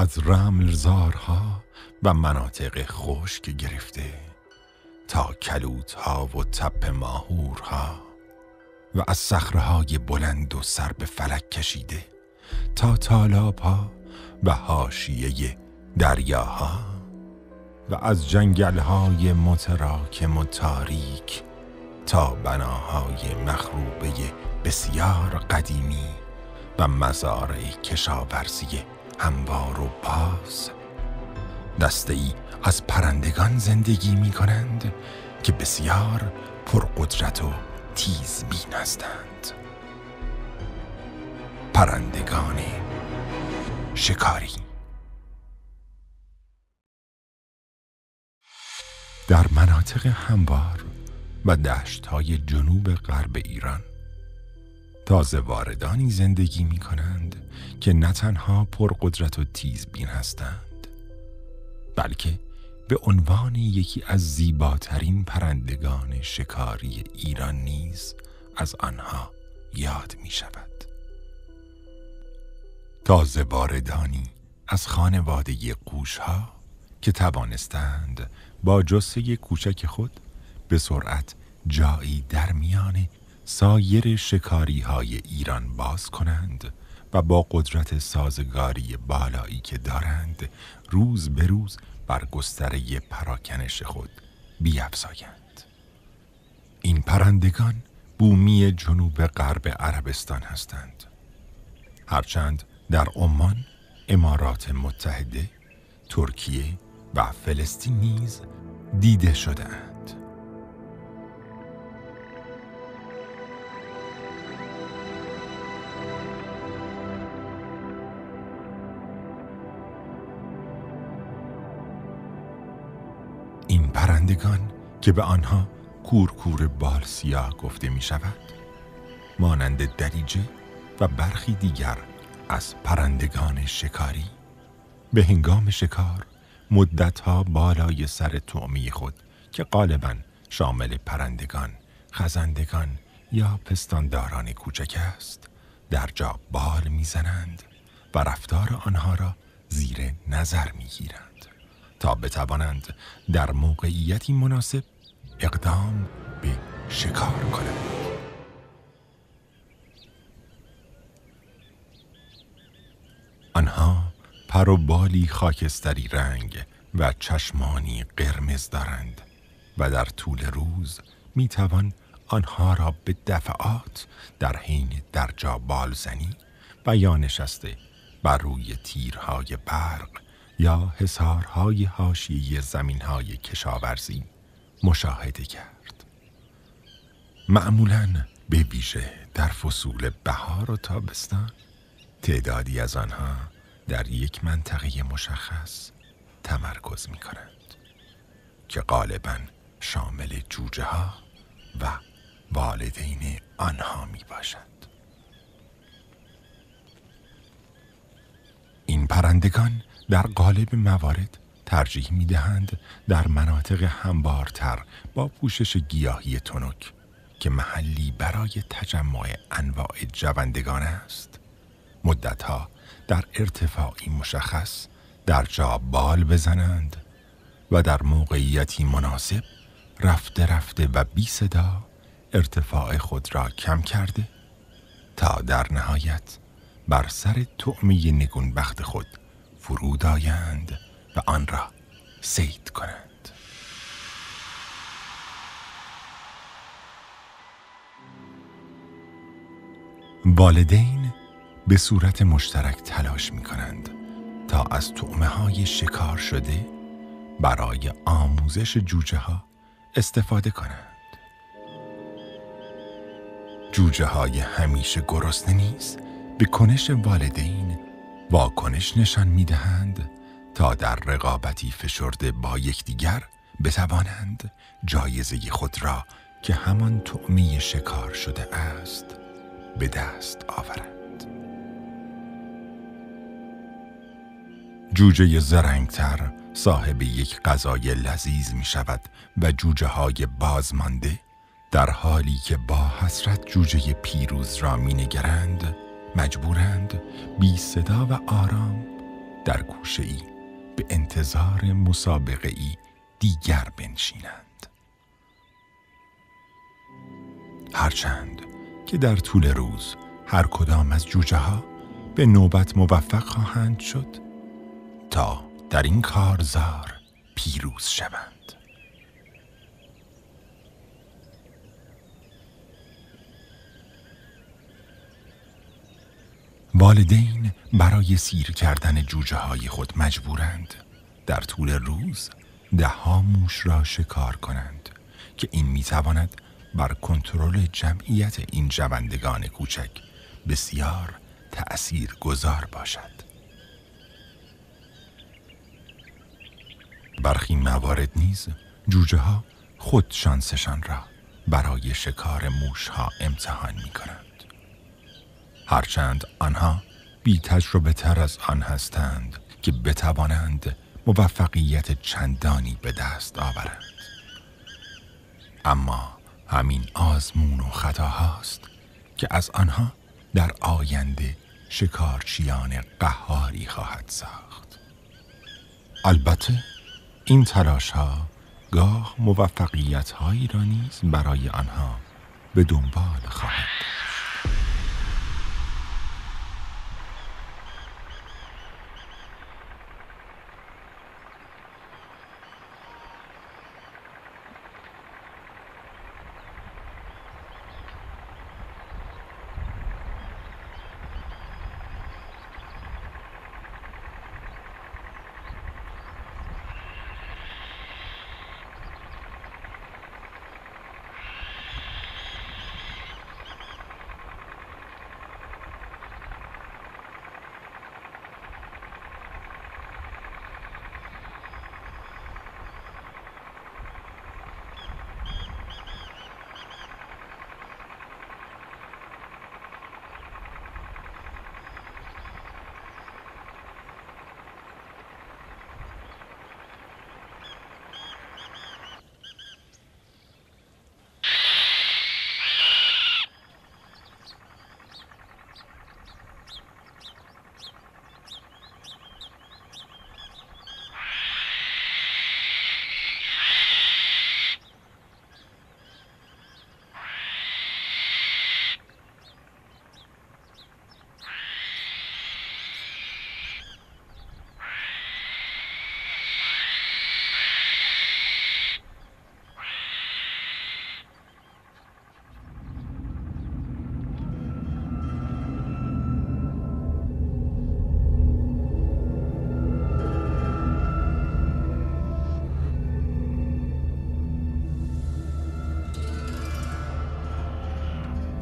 از رملزارها و مناطق خشک گرفته تا کلوتها و تپ ماهورها و از صخرههای بلند و سر به فلک کشیده تا تالابها و حاشیه دریاها و از جنگلهای متراکم و تاریک تا بناهای مخروبه بسیار قدیمی و مزارع کشاورزی هموار و باز دسته ای از پرندگان زندگی می کنند که بسیار پرقدرت و تیزبین هستند. پرندگان شکاری. در مناطق هموار و دشت های جنوب غرب ایران تازه واردانی زندگی می کنند که نه تنها پرقدرت و تیزبین هستند بلکه به عنوان یکی از زیباترین پرندگان شکاری ایران نیز از آنها یاد می شود. تازه واردانی از خانواده قوش ها که توانستند با جسه کوچک خود به سرعت جایی در میان سایر شکاری های ایران باز کنند و با قدرت سازگاری بالایی که دارند روز به روز بر گستره پراکنش خود بیافزایند. این پرندگان بومی جنوب غرب عربستان هستند. هرچند در عمان، امارات متحده، ترکیه و فلسطین نیز دیده شدهاند. پرندگان که به آنها کورکور بال سیاه گفته می شود مانند دریجه و برخی دیگر از پرندگان شکاری به هنگام شکار مدتها بالای سر تعمی خود که غالبا شامل پرندگان، خزندگان یا پستانداران کوچک است در جا بال می‌زنند و رفتار آنها را زیر نظر می‌گیرند. تا بتوانند در موقعیتی مناسب اقدام به شکار کنند. آنها پر و بالی خاکستری رنگ و چشمانی قرمز دارند و در طول روز می توان آنها را به دفعات در حین در جا بالزنی و یا نشسته بر روی تیرهای برق یا حسارهای حاشیه زمینهای کشاورزی مشاهده کرد. معمولا به ویژه در فصول بهار و تابستان تعدادی از آنها در یک منطقه مشخص تمرکز می کنند که غالبا شامل جوجه ها و والدین آنها می باشد. این پرندگان در قالب موارد ترجیح می دهند در مناطق همبارتر با پوشش گیاهی تنک که محلی برای تجمع انواع جوندگان است. مدتها در ارتفاعی مشخص در جا بال بزنند و در موقعیتی مناسب رفته رفته و بی صدا ارتفاع خود را کم کرده تا در نهایت بر سر تعمی نگونبخت خود فرود آیند و آن را سید کنند والدین به صورت مشترک تلاش می کنند تا از تعمه های شکار شده برای آموزش جوجه ها استفاده کنند. جوجه های همیشه گرسنه نیست به کنش والدین واکنش نشان می دهند تا در رقابتی فشرده با یکدیگر بتوانند جایزه خود را که همان تعمی شکار شده است به دست آورند. جوجه زرنگتر صاحب یک غذای لذیذ می شود و جوجه های بازمانده در حالی که با حسرت جوجه پیروز را می نگرند مجبورند بی صدا و آرام در کوشه ای به انتظار مسابقه ای دیگر بنشینند. هرچند که در طول روز هر کدام از جوجه ها به نوبت موفق خواهند شد تا در این کارزار پیروز شوند. والدین برای سیر کردن جوجه های خود مجبورند در طول روز ده موش را شکار کنند که این می‌تواند بر کنترل جمعیت این جوندگان کوچک بسیار تأثیر گذار باشد برخی موارد نیز جوجه ها خود شانسشان را برای شکار موش ها امتحان می کنند. هرچند آنها بی تجربه تر از آن هستند که بتوانند موفقیت چندانی به دست آورند. اما همین آزمون و خطا هاست که از آنها در آینده شکارچیان قهاری خواهد ساخت. البته این تلاش ها گاه موفقیت هایی را نیز برای آنها به دنبال خواهد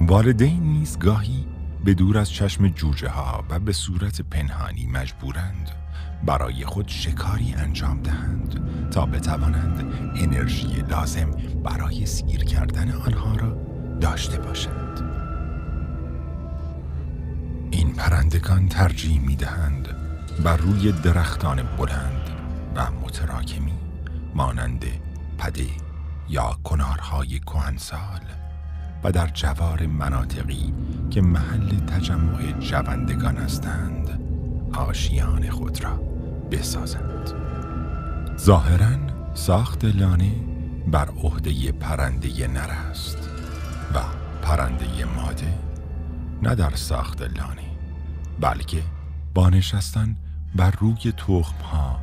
والدین نیز گاهی به دور از چشم جوجه ها و به صورت پنهانی مجبورند برای خود شکاری انجام دهند تا بتوانند انرژی لازم برای سیر کردن آنها را داشته باشند. این پرندگان ترجیح می دهند بر روی درختان بلند و متراکمی مانند پده یا کنارهای کهنسال و در جوار مناطقی که محل تجمع جوندگان هستند آشیان خود را بسازند. ظاهرا ساخت لانه بر عهده پرنده نر است و پرنده ماده نه در ساخت لانه بلکه با نشستن بر روی تخم ها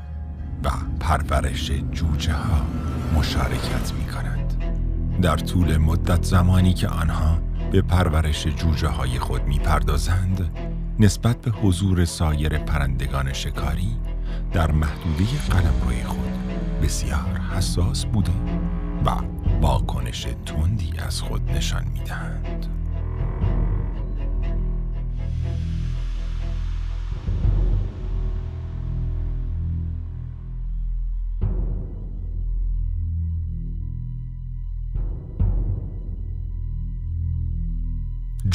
و پرورش جوجه ها مشارکت می در طول مدت زمانی که آنها به پرورش جوجه های خود می پردازند نسبت به حضور سایر پرندگان شکاری در محدوده قلمروی خود بسیار حساس بوده و واکنش تندی از خود نشان می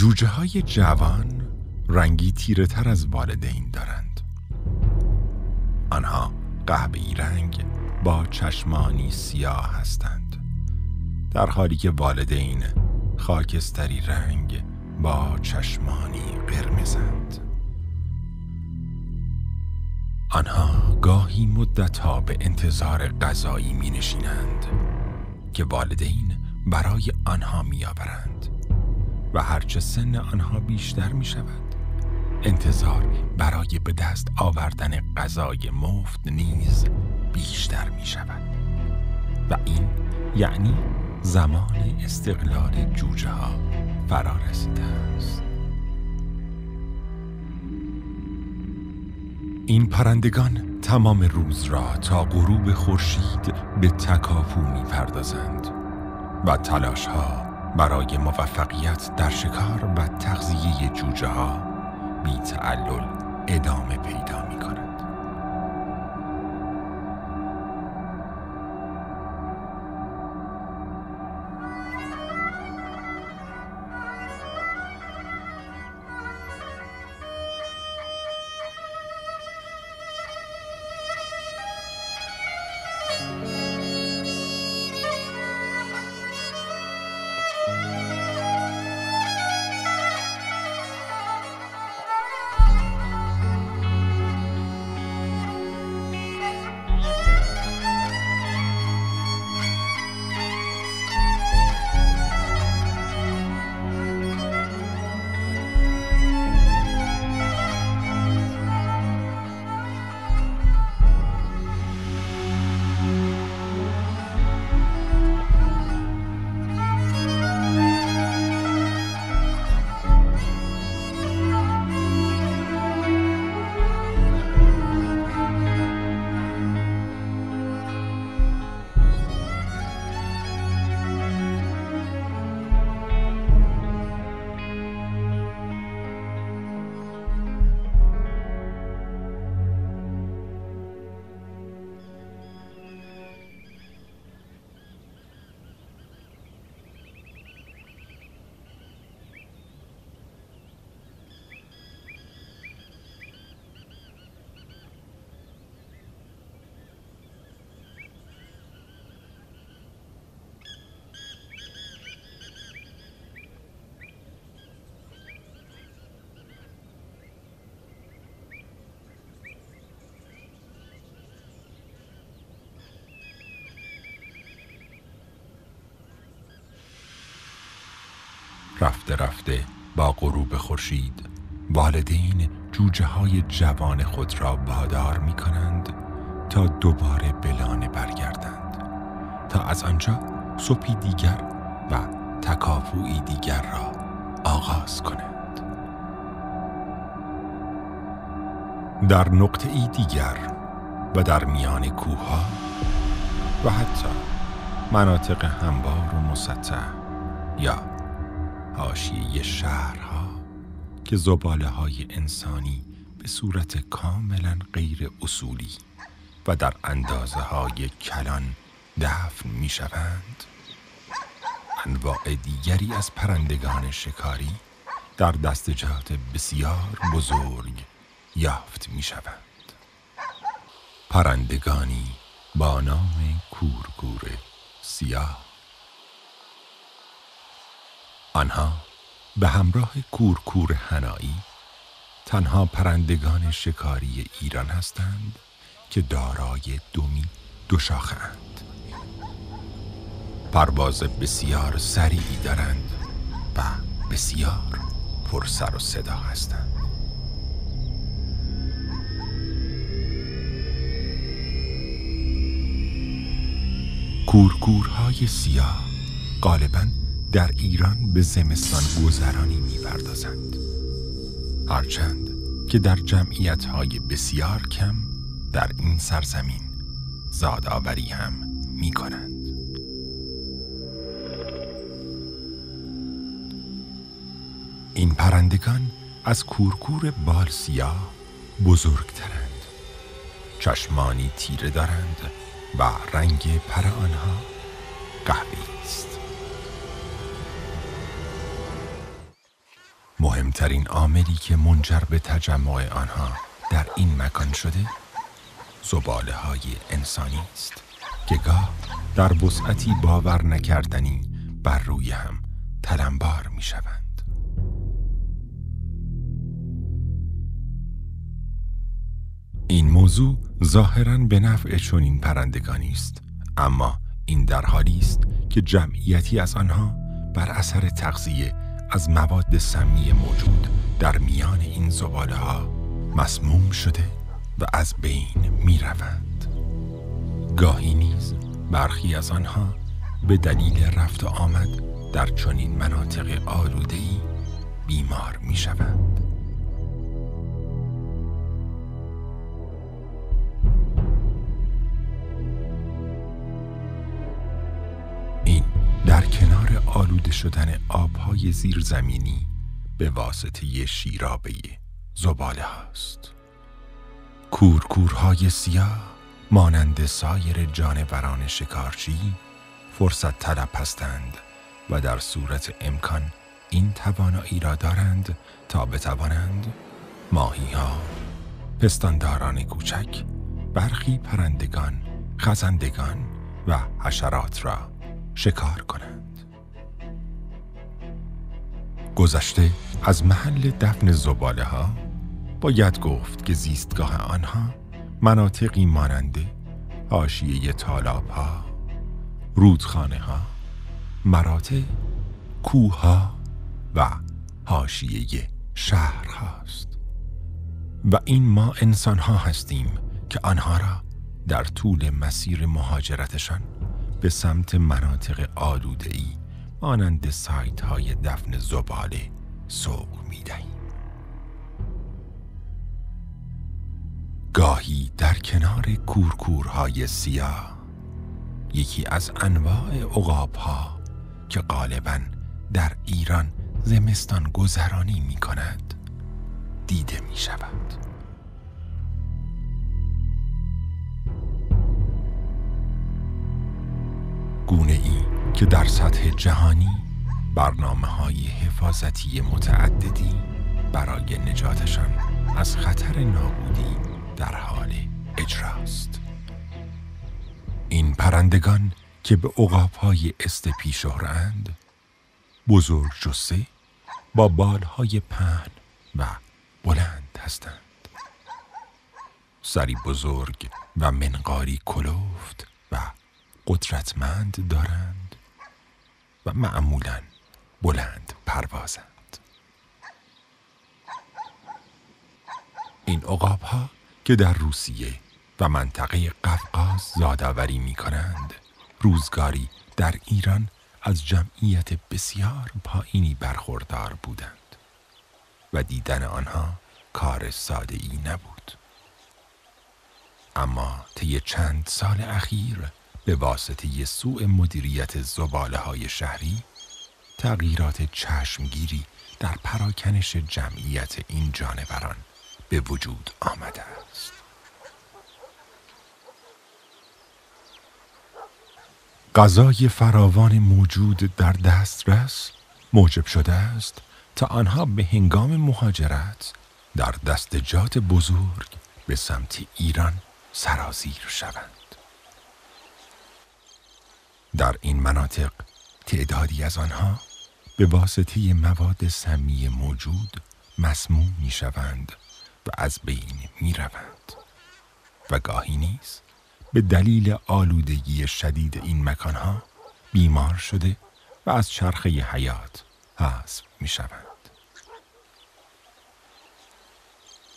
جوجه های جوان رنگی تیره تر از والدین دارند. آنها قهبی رنگ با چشمانی سیاه هستند. در حالی که والدین خاکستری رنگ با چشمانی قرمزند. آنها گاهی مدتها به انتظار غذایی می نشینند که والدین برای آنها می آورند و هرچه سن آنها بیشتر می شود انتظار برای به دست آوردن غذای مفت نیز بیشتر می شود و این یعنی زمان استقلال جوجه ها فرا رسیده است. این پرندگان تمام روز را تا غروب خورشید به تکاپو می پردازند و تلاش ها برای موفقیت در شکار و تغذیه جوجه ها بی تعلل ادامه پیدا می کند. رفته رفته با غروب خورشید. والدین جوجه های جوان خود را بادار می کنند تا دوباره بلانه برگردند. تا از آنجا صبحی دیگر و تکاپوی دیگر را آغاز کنند. در نقطه ای دیگر و در میان کوه و حتی مناطق هموار و مسطح یا حاشیه شهرها که زباله های انسانی به صورت کاملا غیر اصولی و در اندازه های کلان دفن می شوند انواع دیگری از پرندگان شکاری در دستجات بسیار بزرگ یافت می شوند پرندگانی با نام کورکور سیاه. آنها به همراه کورکور حنایی تنها پرندگان شکاری ایران هستند که دارای دومی دو شاخه اند. پرواز بسیار سریعی دارند و بسیار پر سر و صدا هستند. کورکورهای سیاه غالباً در ایران به زمستان گذرانی می‌پردازند. هرچند که در جمعیت های بسیار کم در این سرزمین زادآوری هم می کنند. این پرندگان از کورکور بال سیاه بزرگترند. چشمانی تیره دارند و رنگ پر آنها قهوه‌ای مهمترین عاملی که منجر به تجمع آنها در این مکان شده زباله های انسانی است که گاه در وسعتی باور نکردنی بر روی هم تلمبار می شوند. این موضوع ظاهرا به نفع چنین پرندگانی است اما این در حالی است که جمعیتی از آنها بر اثر تغذیه از مواد سمی موجود در میان این زباله ها مسموم شده و از بین می روند. گاهی نیز برخی از آنها به دلیل رفت و آمد در چنین مناطق آلودهی بیمار می شوند. شدن آبهای زیرزمینی به واسطه شیرابه زباله هاست کورکورهای سیاه مانند سایر جانوران شکارچی فرصت طلب هستند و در صورت امکان این توانایی را دارند تا بتوانند ماهی ها، پستانداران کوچک، برخی پرندگان، خزندگان و حشرات را شکار کنند. گذشته از محل دفن زباله ها باید گفت که زیستگاه آنها مناطقی ماننده حاشیه تالاب ها، رودخانه ها، مراتع، کوه ها و حاشیه شهر هاست. و این ما انسان ها هستیم که آنها را در طول مسیر مهاجرتشان به سمت مناطق آلوده ای مانند سایت های دفن زباله سوق می دهیم. گاهی در کنار کورکورهای سیاه یکی از انواع اقاب ها که غالبا در ایران زمستان گذرانی می کند دیده می شود. که در سطح جهانی برنامه های حفاظتی متعددی برای نجاتشان از خطر نابودی در حال اجراست. این پرندگان که به های استپی شهرند بزرگ جسه با بالهای پهن و بلند هستند. سری بزرگ و منقاری کلوفت و قدرتمند دارند. و معمولا بلند پروازند. این عقاب ها که در روسیه و منطقه قفقاز زادآوری می کنند روزگاری در ایران از جمعیت بسیار پایینی برخوردار بودند و دیدن آنها کار ساده ای نبود. اما طی چند سال اخیر به واسطه سوء مدیریت زباله های شهری تغییرات چشمگیری در پراکنش جمعیت این جانوران به وجود آمده است. غذای فراوان موجود در دسترس موجب شده است تا آنها به هنگام مهاجرت در دستجات بزرگ به سمت ایران سرازیر شوند. در این مناطق تعدادی از آنها به واسطه مواد سمی موجود مسموم می شوند و از بین می روند و گاهی نیز به دلیل آلودگی شدید این مکانها بیمار شده و از چرخه حیات حذف می شوند.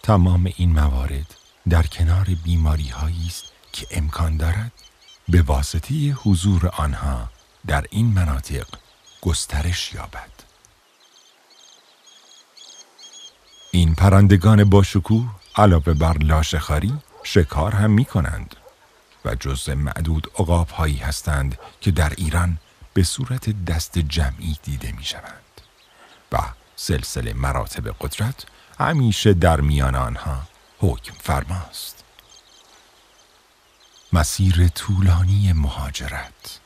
تمام این موارد در کنار بیماری است که امکان دارد به واسطه حضور آنها در این مناطق گسترش یابد. این پرندگان با شکوه علاوه بر لاشخاری شکار هم می کنند و جز معدود عقاب هایی هستند که در ایران به صورت دست جمعی دیده می شوند و سلسله مراتب قدرت همیشه در میان آنها حکم فرماست. مسیر طولانی مهاجرت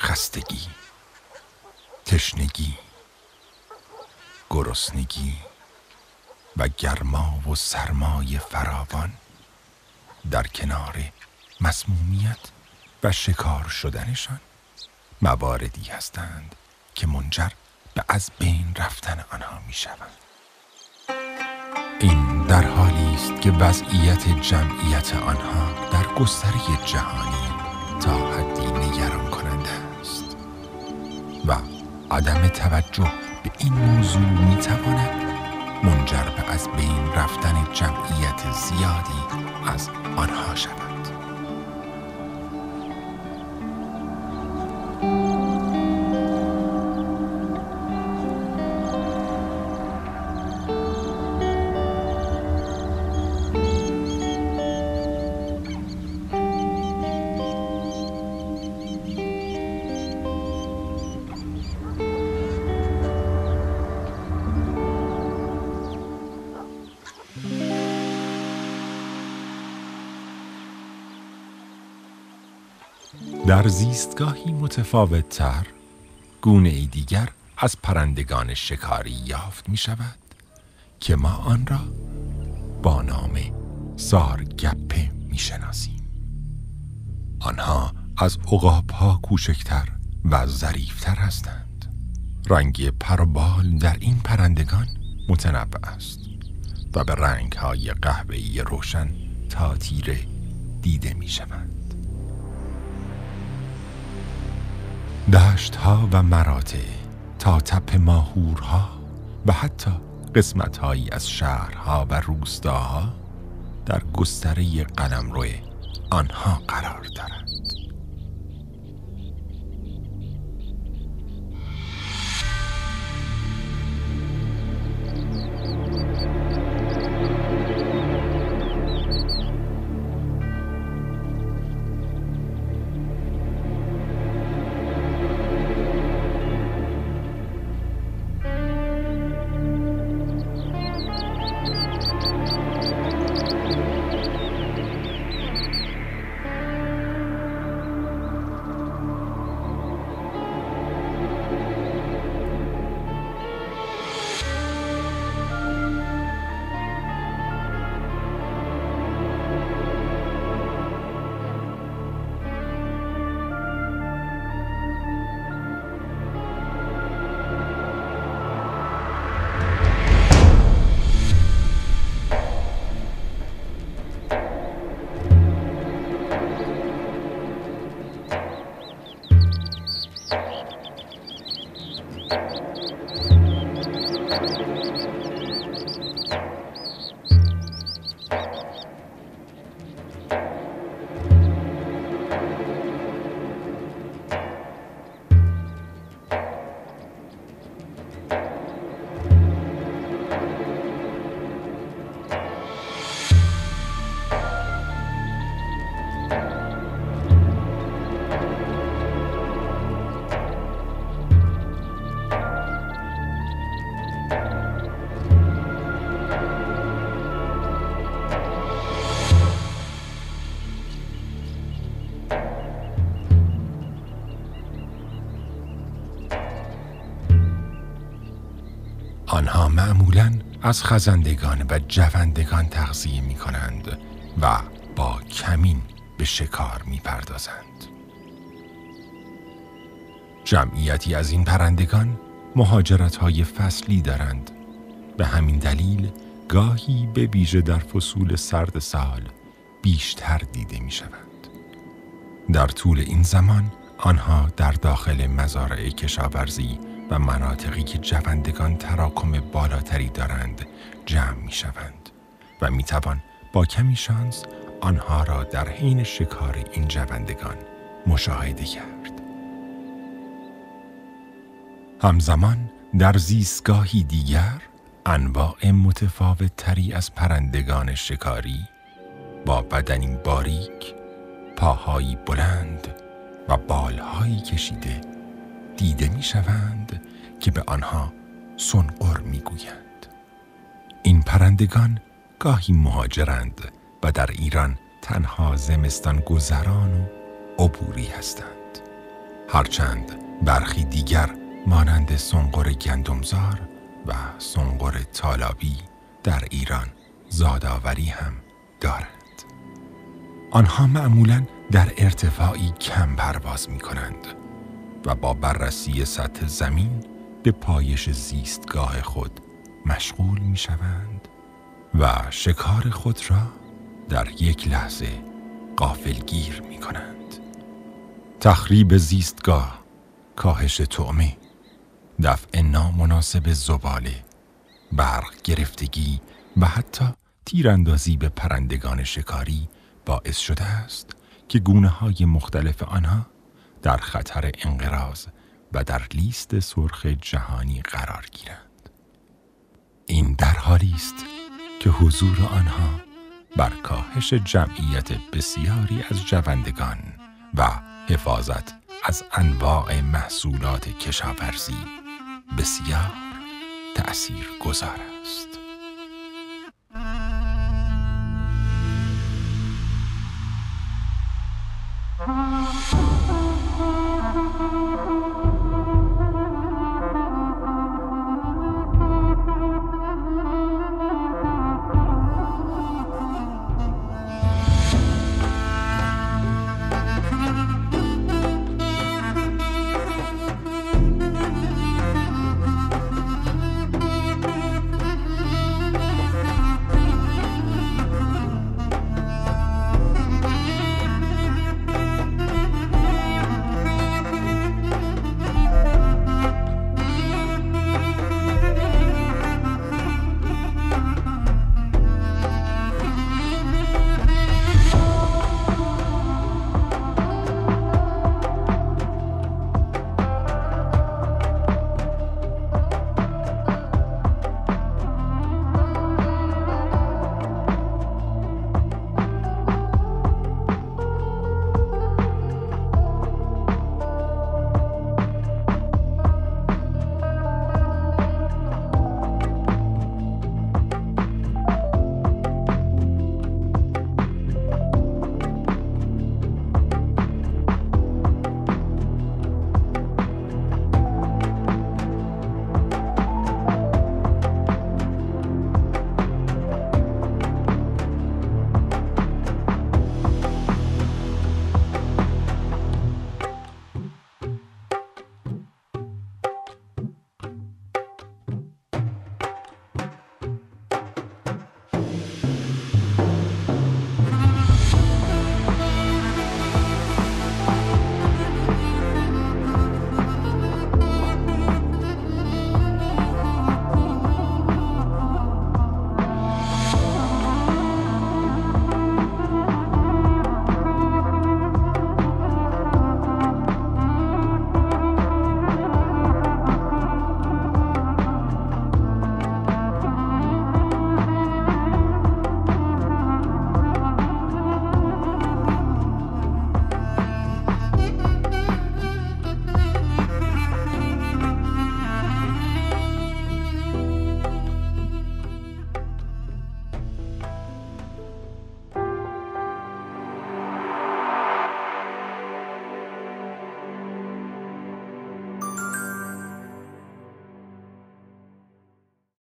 خستگی تشنگی گرسنگی و گرما و سرمای فراوان در کنار مسمومیت و شکار شدنشان مواردی هستند که منجر به از بین رفتن آنها می شوند. این در حالی است که وضعیت جمعیت آنها در گستره جهانی تا حدی نگران کننده است و عدم توجه به این موضوع می تواند منجر به از بین رفتن جمعیت زیادی از آنها شود. در زیستگاهی متفاوت تر گونه ای دیگر از پرندگان شکاری یافت می شود که ما آن را با نام سارگپه می شناسیم. آنها از عقاب ها کوچکتر و ظریفتر هستند. رنگ پربال در این پرندگان متنوع است و به رنگ های قهوه‌ای روشن تا تیره دیده می شوند. دشت ها و مراتع تا تپ ماهورها و حتی قسمت هایی از شهرها و روستاها در گستره قلمرو آنها قرار دارند. از خزندگان و جوندگان تغذیه می کنند و با کمین به شکار می پردازند. جمعیتی از این پرندگان مهاجرت های فصلی دارند به همین دلیل گاهی به ویژه در فصول سرد سال بیشتر دیده می شوند. در طول این زمان آنها در داخل مزارع کشاورزی و مناطقی که جوندگان تراکم بالاتری دارند جمع می شوند و می توان با کمی شانس آنها را در حین شکار این جوندگان مشاهده کرد. همزمان در زیستگاهی دیگر انواع متفاوت تری از پرندگان شکاری با بدنی باریک، پاهایی بلند و بالهایی کشیده دیده می شوند که به آنها سنقر می گویند. این پرندگان گاهی مهاجرند و در ایران تنها زمستان گذران و عبوری هستند. هرچند برخی دیگر مانند سنقر گندمزار و سنقر طالابی در ایران زادآوری هم دارند. آنها معمولا در ارتفاعی کم پرواز می کنند و با بررسی سطح زمین به پایش زیستگاه خود مشغول می شوند و شکار خود را در یک لحظه قافلگیر می کنند. تخریب زیستگاه، کاهش تعمه، دفع نامناسب زباله، برق گرفتگی و حتی تیراندازی به پرندگان شکاری باعث شده است که گونه های مختلف آنها در خطر انقراض و در لیست سرخ جهانی قرار گیرند. این در حالی است که حضور آنها بر کاهش جمعیت بسیاری از جوندگان و حفاظت از انواع محصولات کشاورزی بسیار تأثیر گذار است.